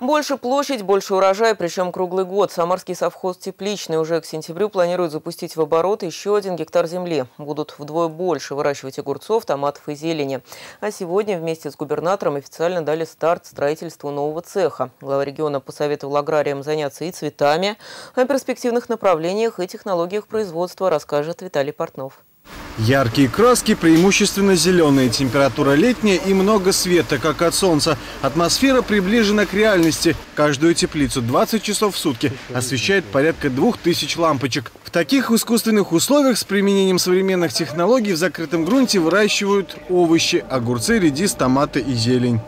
Больше площадь, больше урожай, причем круглый год. Самарский совхоз «Тепличный» уже к сентябрю планирует запустить в оборот еще один гектар земли. Будут вдвое больше выращивать огурцов, томатов и зелени. А сегодня вместе с губернатором официально дали старт строительству нового цеха. Глава региона посоветовал аграриям заняться и цветами. О перспективных направлениях и технологиях производства расскажет Виталий Портнов. Яркие краски, преимущественно зеленые, температура летняя и много света, как от солнца. Атмосфера приближена к реальности. Каждую теплицу 20 часов в сутки освещает порядка 2000 лампочек. В таких искусственных условиях с применением современных технологий в закрытом грунте выращивают овощи, огурцы, редис, томаты и зелень.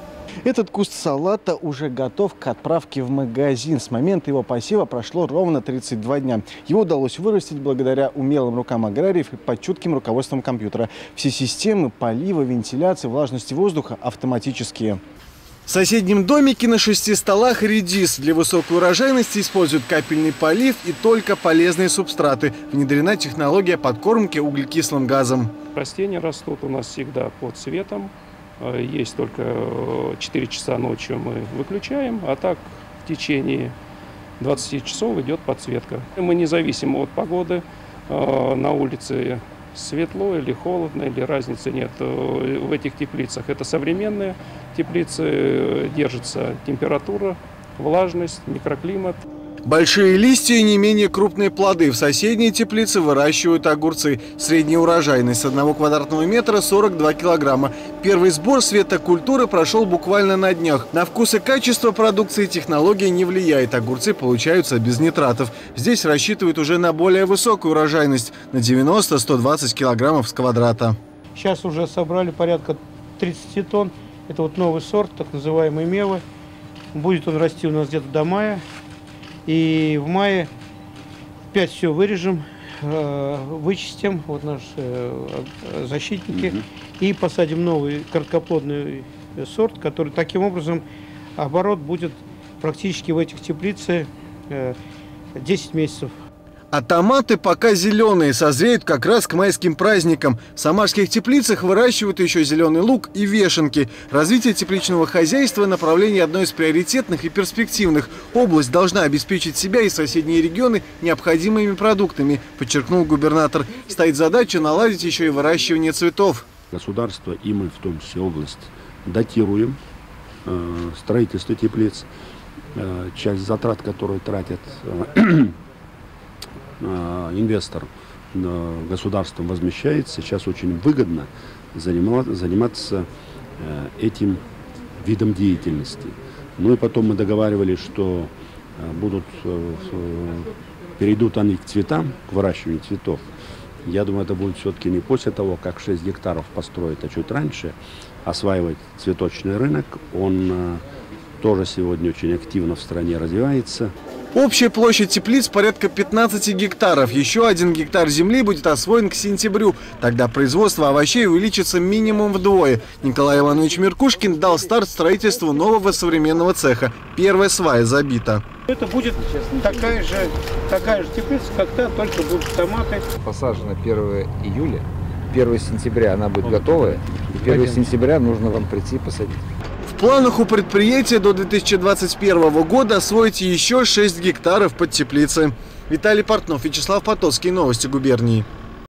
Этот куст салата уже готов к отправке в магазин. С момента его посева прошло ровно 32 дня. Его удалось вырастить благодаря умелым рукам аграриев и под чутким руководством компьютера. Все системы полива, вентиляции, влажности воздуха автоматические. В соседнем домике на шести столах редис. Для высокой урожайности используют капельный полив и только полезные субстраты. Внедрена технология подкормки углекислым газом. Растения растут у нас всегда под светом, Э, есть только 4 э, часа ночью мы выключаем, а так в течение 20 часов идет подсветка. Мы не зависим от погоды. Э, на улице светло или холодно, или разницы нет в этих теплицах. Это современные теплицы, держится температура, влажность, микроклимат. Большие листья и не менее крупные плоды. В соседней теплице выращивают огурцы. Средняя урожайность с одного квадратного метра 42 килограмма. Первый сбор светокультуры прошел буквально на днях. На вкус и качество продукции технология не влияет. Огурцы получаются без нитратов. Здесь рассчитывают уже на более высокую урожайность – на 90-120 килограммов с квадрата. Сейчас уже собрали порядка 30 тонн. Это вот новый сорт, так называемый мелы. Будет он расти у нас где-то до мая. И в мае опять все вырежем, э, вычистим, вот наши э, защитники, угу. и посадим новый короткоплодный сорт, который таким образом оборот будет практически в этих теплицах 10 э, месяцев. А томаты пока зеленые, созреют как раз к майским праздникам. В самарских теплицах выращивают еще зеленый лук и вешенки. Развитие тепличного хозяйства – направление одно из приоритетных и перспективных. Область должна обеспечить себя и соседние регионы необходимыми продуктами, подчеркнул губернатор. Стоит задача наладить еще и выращивание цветов. Государство и мы, в том числе область, датируем э, строительство теплиц. Э, часть затрат, которые тратят э, инвестор э, государством возмещает, сейчас очень выгодно заниматься э, этим видом деятельности. Ну и потом мы договаривались, что будут, перейдут они к цветам, к выращиванию цветов. Я думаю, это будет все-таки не после того, как 6 гектаров построить, а чуть раньше осваивать цветочный рынок. Он тоже сегодня очень активно в стране развивается. Общая площадь теплиц порядка 15 гектаров. Еще один гектар земли будет освоен к сентябрю. Тогда производство овощей увеличится минимум вдвое. Николай Иванович Меркушкин дал старт строительству нового современного цеха. Первая свая забита. Это будет такая же, такая же теплица, как та, только будут томаты. Посажено 1 июля. 1 сентября она будет готовая. И 1 сентября нужно вам прийти посадить планах у предприятия до 2021 года освоить еще 6 гектаров под теплицы. Виталий Портнов, Вячеслав Потоцкий. Новости губернии.